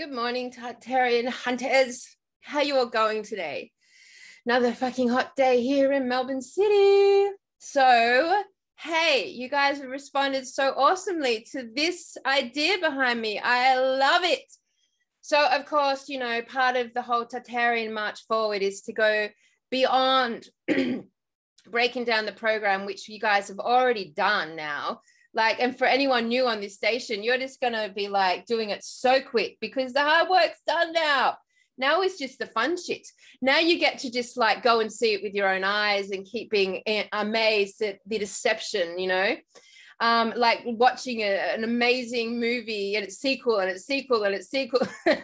Good morning, Tartarian hunters. How you all going today? Another fucking hot day here in Melbourne City. So, hey, you guys have responded so awesomely to this idea behind me. I love it. So, of course, you know, part of the whole Tartarian march forward is to go beyond breaking down the program, which you guys have already done now like and for anyone new on this station you're just going to be like doing it so quick because the hard work's done now. Now it's just the fun shit. Now you get to just like go and see it with your own eyes and keep being amazed at the deception you know? Um, like watching a, an amazing movie and its sequel and its sequel and its sequel.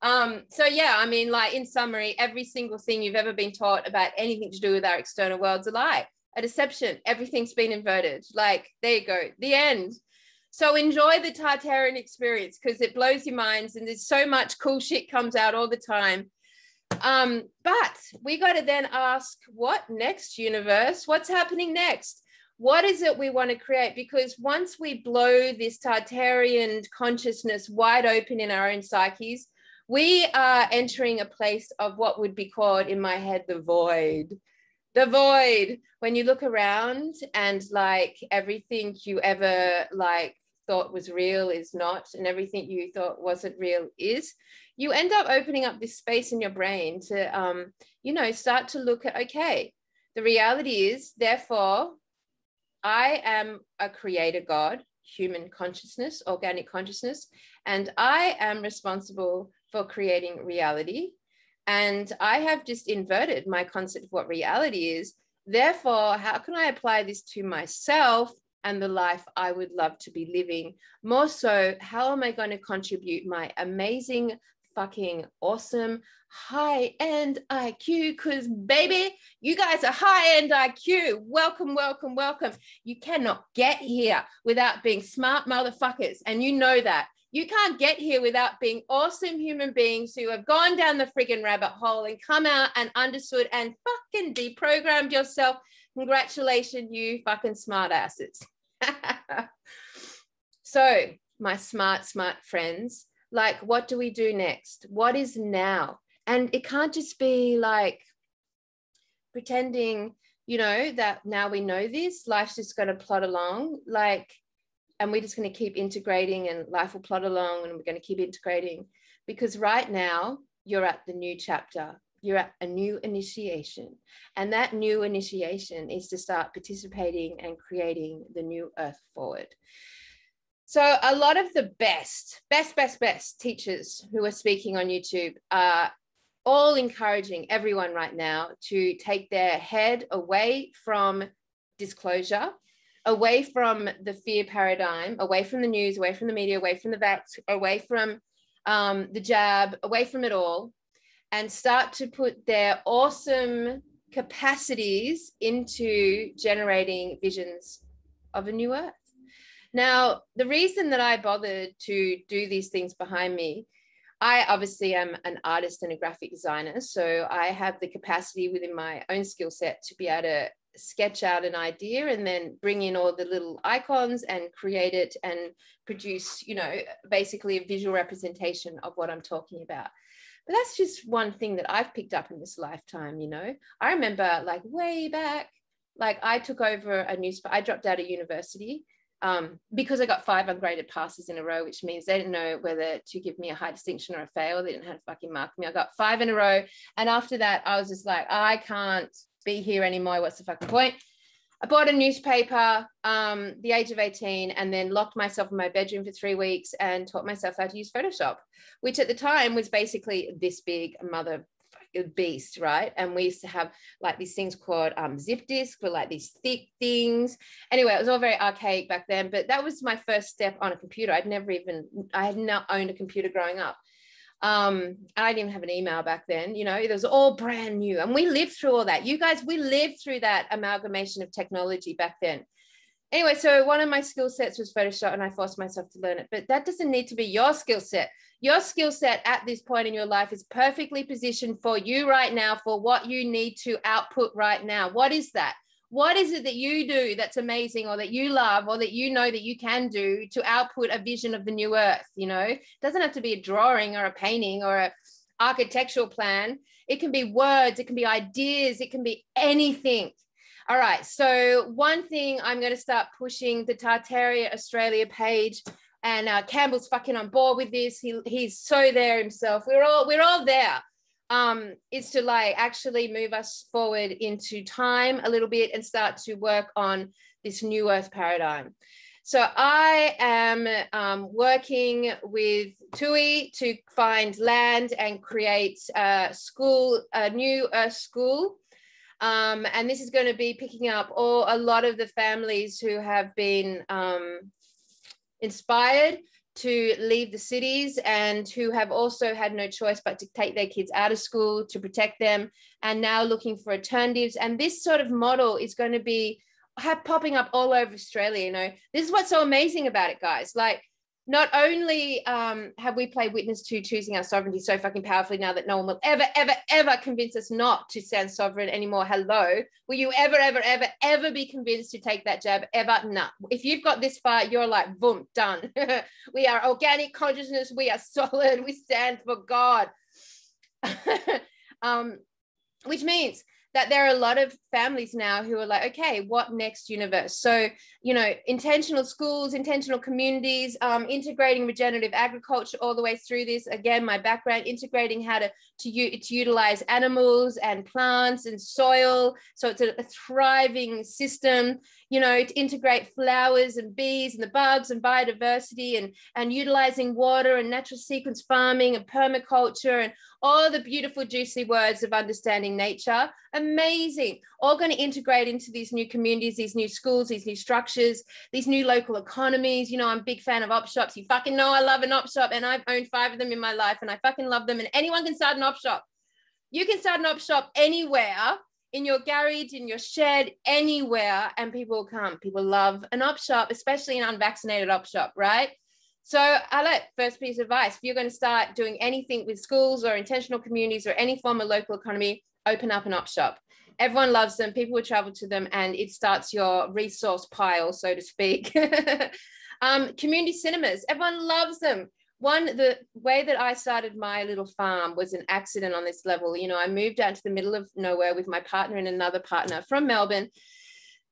Um, so yeah i mean like in summary every single thing you've ever been taught about anything to do with our external world's a lie a deception. Everything's been inverted. Like, there you go, the end. So enjoy the Tartarian experience because it blows your minds and there's so much cool shit comes out all the time. Um, but we got to then ask what next, universe? What's happening next? What is it we want to create? Because once we blow this Tartarian consciousness wide open in our own psyches, we are entering a place of what would be called in my head the void the void. When you look around and like everything you ever like thought was real is not and everything you thought wasn't real is you end up opening up this space in your brain to um you know start to look at okay the reality is therefore i am a creator god human consciousness organic consciousness and i am responsible for creating reality and I have just inverted my concept of what reality is. Therefore, how can I apply this to myself and the life I would love to be living? More so, how am I going to contribute my amazing, fucking awesome high end IQ? Because, baby, you guys are high end IQ. Welcome, welcome, welcome. You cannot get here without being smart motherfuckers. And you know that. You can't get here without being awesome human beings who have gone down the friggin' rabbit hole and come out and understood and fucking deprogrammed yourself. Congratulations, you fucking smart asses. so, my smart, smart friends, like, what do we do next? What is now? And it can't just be like pretending, you know, that now we know this, life's just going to plot along. Like, and we're just going to keep integrating and life will plot along and we're going to keep integrating. Because right now you're at the new chapter. You're at a new initiation. And that new initiation is to start participating and creating the new earth forward. So a lot of the best best best best teachers who are speaking on youtube are all encouraging everyone right now to take their head away from disclosure away from the fear paradigm, away from the news, away from the media, away from the vax, away from um, the jab, away from it all, and start to put their awesome capacities into generating visions of a new earth. Now, the reason that I bothered to do these things behind me, I obviously am an artist and a graphic designer. So I have the capacity within my own skill set to be able to sketch out an idea and then bring in all the little icons and create it and produce, you know, basically a visual representation of what I'm talking about. But that's just one thing that I've picked up in this lifetime, you know. I remember like way back, like I took over a newspaper, I dropped out of university um, because I got five ungraded passes in a row, which means they didn't know whether to give me a high distinction or a fail. They didn't have to fucking mark me. I got five in a row. And after that, I was just like, I can't be here anymore. What's the fucking point? I bought a newspaper, um, the age of 18, and then locked myself in my bedroom for three weeks and taught myself how to use Photoshop, which at the time was basically this big mother beast, right? And we used to have like these things called um, zip disk for like these thick things. Anyway, it was all very archaic back then, but that was my first step on a computer. I'd never even, I had not owned a computer growing up. Um, I didn't even have an email back then, you know, it was all brand new. And we lived through all that. You guys, we lived through that amalgamation of technology back then. Anyway, so one of my skill sets was Photoshop and I forced myself to learn it, but that doesn't need to be your skill set. Your skill set at this point in your life is perfectly positioned for you right now for what you need to output right now. What is that? What is it that you do that's amazing or that you love or that you know that you can do to output a vision of the new earth you know? It doesn't have to be a drawing or a painting or a architectural plan. It can be words it can be ideas it can be anything. All right so one thing i'm going to start pushing the tartaria australia page and uh, campbell's fucking on board with this. He, he's so there himself. We're all we're all there um, is to like actually move us forward into time a little bit and start to work on this new earth paradigm. So I am um, working with TUI to find land and create a school, a new earth school. Um, and this is going to be picking up all a lot of the families who have been um, inspired to leave the cities and who have also had no choice but to take their kids out of school to protect them and now looking for alternatives. And this sort of model is going to be have popping up all over Australia. You know, this is what's so amazing about it, guys. Like not only um, have we played witness to choosing our sovereignty so fucking powerfully now that no one will ever, ever, ever convince us not to stand sovereign anymore. Hello. Will you ever, ever, ever, ever be convinced to take that jab? Ever? No. If you've got this far, you're like, boom, done. we are organic consciousness. We are solid. We stand for God. um, which means that there are a lot of families now who are like, okay, what next universe? So, you know, intentional schools, intentional communities, um, integrating regenerative agriculture all the way through this. Again, my background, integrating how to, to, to utilize animals and plants and soil. So it's a, a thriving system, you know, to integrate flowers and bees and the bugs and biodiversity and, and utilizing water and natural sequence farming and permaculture and all the beautiful, juicy words of understanding nature. Amazing. All going to integrate into these new communities, these new schools, these new structures, these new local economies. You know, I'm a big fan of op shops. You fucking know I love an op shop and I've owned five of them in my life and I fucking love them. And anyone can start an op shop. You can start an op shop anywhere in your garage, in your shed, anywhere, and people will come. People love an op shop, especially an unvaccinated op shop, right? So, Alec, first piece of advice if you're going to start doing anything with schools or intentional communities or any form of local economy, open up an op shop. Everyone loves them, people will travel to them, and it starts your resource pile, so to speak. um, community cinemas, everyone loves them one the way that i started my little farm was an accident on this level you know i moved out to the middle of nowhere with my partner and another partner from melbourne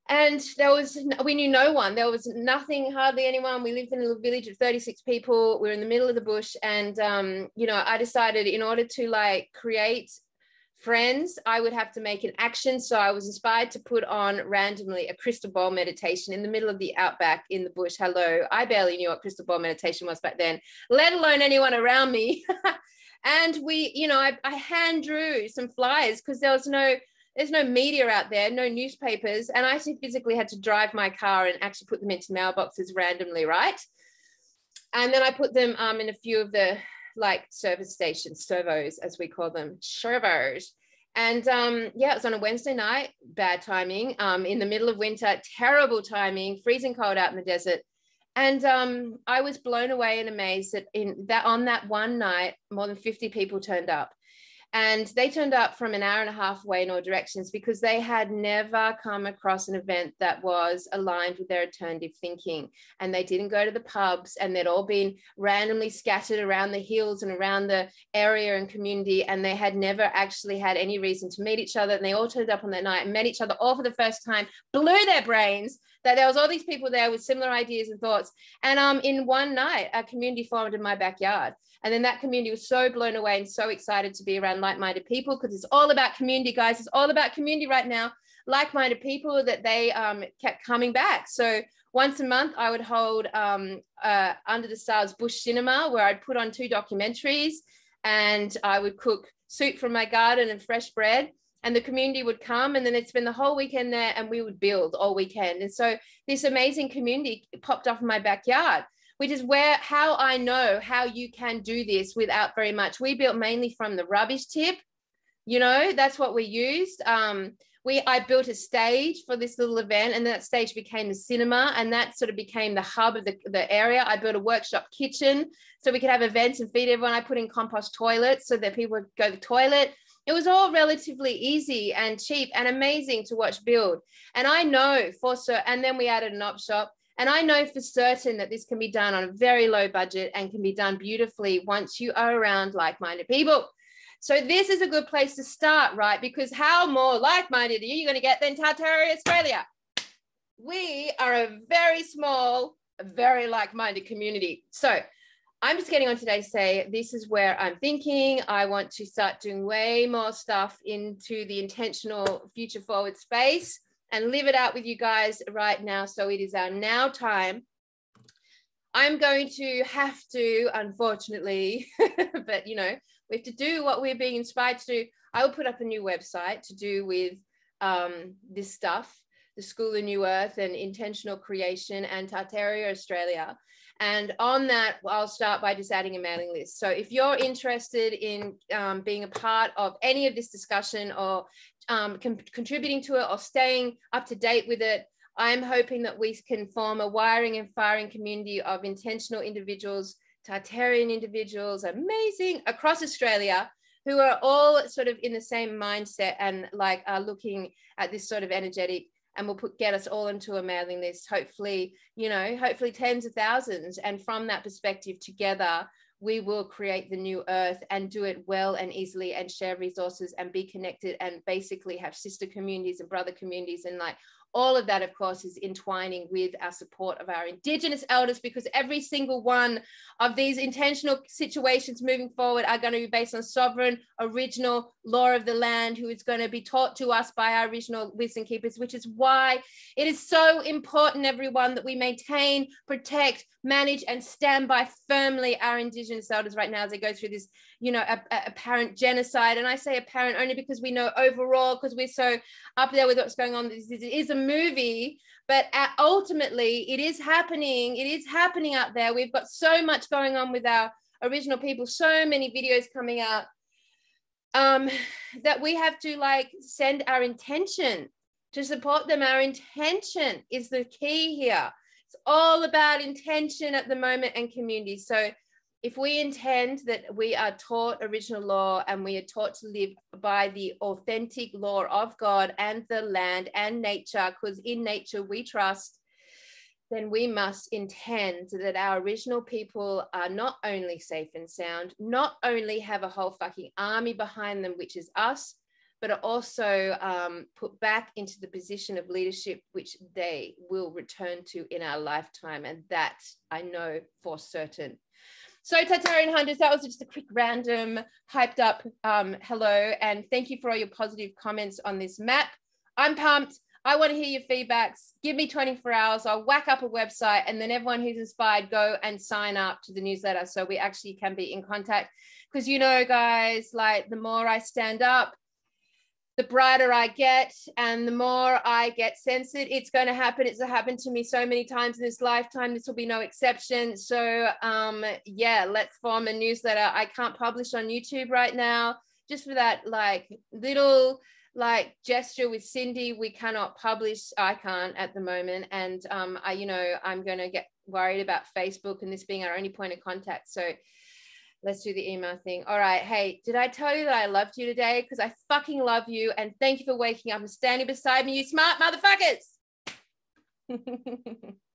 and there was we knew no one there was nothing hardly anyone we lived in a little village of 36 people we are in the middle of the bush and um, you know i decided in order to like create friends, I would have to make an action. So I was inspired to put on randomly a crystal ball meditation in the middle of the outback in the bush. Hello. I barely knew what crystal ball meditation was back then, let alone anyone around me. and we, you know, I, I hand drew some flyers because there was no, there's no media out there, no newspapers. And I actually physically had to drive my car and actually put them into mailboxes randomly, right? And then I put them um, in a few of the like service stations, servos, as we call them, servos. And um, yeah, it was on a Wednesday night, bad timing, um, in the middle of winter, terrible timing, freezing cold out in the desert. And um, I was blown away and amazed that in that on that one night, more than 50 people turned up. And they turned up from an hour and a half away in all directions because they had never come across an event that was aligned with their alternative thinking. And they didn't go to the pubs, and they'd all been randomly scattered around the hills and around the area and community. And they had never actually had any reason to meet each other. And they all turned up on that night and met each other all for the first time, blew their brains that there was all these people there with similar ideas and thoughts. And um, in one night, a community formed in my backyard. And then that community was so blown away and so excited to be around like minded people because it's all about community, guys. It's all about community right now. Like minded people that they um, kept coming back. So once a month, I would hold um, uh, Under the Stars Bush Cinema where I'd put on two documentaries and I would cook soup from my garden and fresh bread and the community would come and then they'd spend the whole weekend there and we would build all weekend and so this amazing community popped up in my backyard which is where how I know how you can do this without very much. We built mainly from the rubbish tip, you know, that's what we used. Um, we I built a stage for this little event, and that stage became the cinema, and that sort of became the hub of the, the area. I built a workshop kitchen so we could have events and feed everyone. I put in compost toilets so that people would go to the toilet. It was all relatively easy and cheap and amazing to watch build. And I know for sure, and then we added an op shop. And I know for certain that this can be done on a very low budget and can be done beautifully once you are around like minded people. So, this is a good place to start, right? Because how more like minded are you going to get than Tartaria Australia? We are a very small, very like minded community. So, I'm just getting on today to say this is where I'm thinking. I want to start doing way more stuff into the intentional future forward space and live it out with you guys right now. So it is our now time. I'm going to have to, unfortunately, but you know, we have to do what we're being inspired to do. I will put up a new website to do with um, this stuff, the School of New Earth and intentional creation and Tartaria Australia. And on that, I'll start by just adding a mailing list. So if you're interested in um, being a part of any of this discussion or um, contributing to it or staying up to date with it, I'm hoping that we can form a wiring and firing community of intentional individuals, Tartarian individuals, amazing across Australia, who are all sort of in the same mindset and like are looking at this sort of energetic and we'll put get us all into a mailing list hopefully you know hopefully tens of thousands. And from that perspective together we will create the new earth and do it well and easily and share resources and be connected and basically have sister communities and brother communities and like all of that, of course, is entwining with our support of our Indigenous elders because every single one of these intentional situations moving forward are going to be based on sovereign, original law of the land, who is going to be taught to us by our original wisdom keepers, which is why it is so important, everyone, that we maintain, protect, manage, and stand by firmly our Indigenous elders right now as they go through this you know, a, apparent genocide. And I say apparent only because we know overall, because we're so up there with what's going on. This, this is a movie, but ultimately it is happening. It is happening out there. We've got so much going on with our original people, so many videos coming out um, that we have to like send our intention to support them. Our intention is the key here. It's all about intention at the moment and community. So if we intend that we are taught original law and we are taught to live by the authentic law of God and the land and nature, because in nature we trust, then we must intend that our original people are not only safe and sound, not only have a whole fucking army behind them, which is us, but are also um, put back into the position of leadership which they will return to in our lifetime. And that I know for certain. So Tartarian Hunters, that was just a quick random hyped up um, hello and thank you for all your positive comments on this map. I'm pumped. I want to hear your feedbacks. Give me 24 hours. I'll whack up a website and then everyone who's inspired go and sign up to the newsletter so we actually can be in contact. Because you know, guys, like the more I stand up, the brighter I get and the more I get censored, it's going to happen. It's happened to me so many times in this lifetime. This will be no exception. So, um, yeah, let's form a newsletter. I can't publish on YouTube right now, just for that like little like gesture with Cindy. We cannot publish. I can't at the moment, and um, I, you know, I'm going to get worried about Facebook and this being our only point of contact. So let's do the email thing. All right. Hey, did I tell you that I loved you today? Because I fucking love you. And thank you for waking up and standing beside me, you smart motherfuckers.